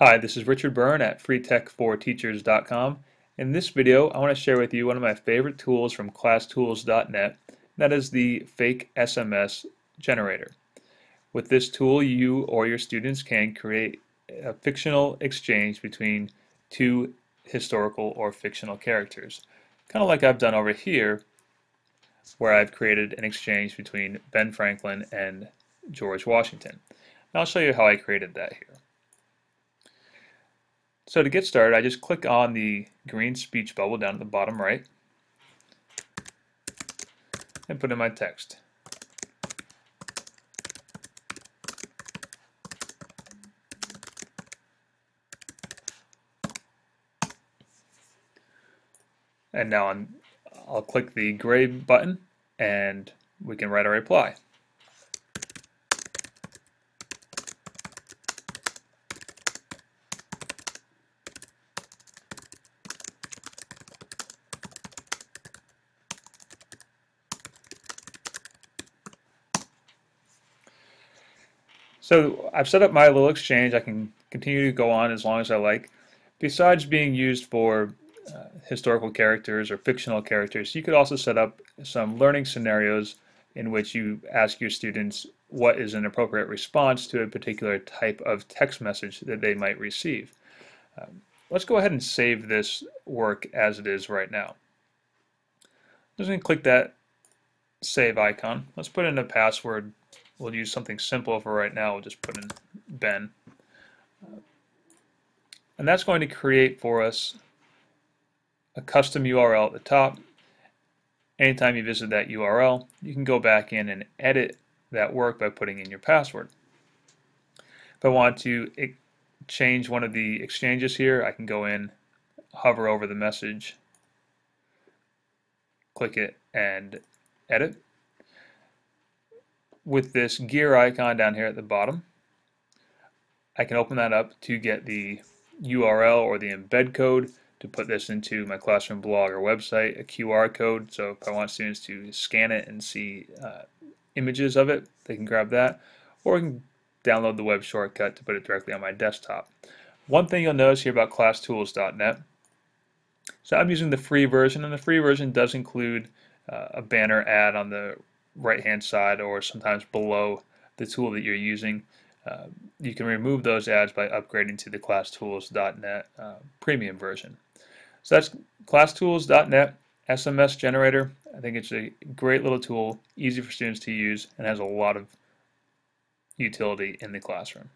Hi, this is Richard Byrne at freetech4teachers.com. In this video, I want to share with you one of my favorite tools from classtools.net. That is the fake SMS generator. With this tool, you or your students can create a fictional exchange between two historical or fictional characters. Kind of like I've done over here, where I've created an exchange between Ben Franklin and George Washington. Now I'll show you how I created that here. So to get started, I just click on the green speech bubble down at the bottom right and put in my text. And now i will click the gray button and we can write a reply. So I've set up my little exchange. I can continue to go on as long as I like. Besides being used for uh, historical characters or fictional characters, you could also set up some learning scenarios in which you ask your students what is an appropriate response to a particular type of text message that they might receive. Um, let's go ahead and save this work as it is right now. I'm just going to click that save icon. Let's put in a password We'll use something simple for right now. We'll just put in Ben. Uh, and that's going to create for us a custom URL at the top. Anytime you visit that URL, you can go back in and edit that work by putting in your password. If I want to change one of the exchanges here, I can go in, hover over the message, click it, and edit with this gear icon down here at the bottom, I can open that up to get the URL or the embed code to put this into my classroom blog or website, a QR code. So if I want students to scan it and see uh, images of it, they can grab that. Or I can download the web shortcut to put it directly on my desktop. One thing you'll notice here about classtools.net, so I'm using the free version, and the free version does include uh, a banner ad on the right hand side or sometimes below the tool that you're using. Uh, you can remove those ads by upgrading to the classtools.net uh, premium version. So that's classtools.net SMS generator. I think it's a great little tool, easy for students to use, and has a lot of utility in the classroom.